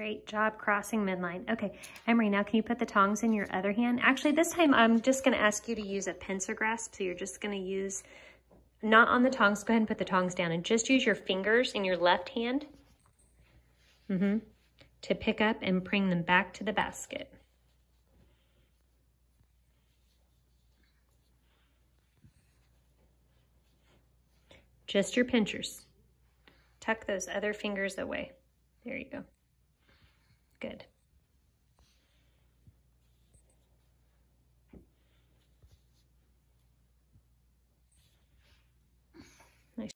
Great job crossing midline. Okay, Emery, now can you put the tongs in your other hand? Actually, this time I'm just gonna ask you to use a pincer grasp. So you're just gonna use, not on the tongs, go ahead and put the tongs down and just use your fingers in your left hand mm -hmm, to pick up and bring them back to the basket. Just your pinchers. Tuck those other fingers away. There you go. Good.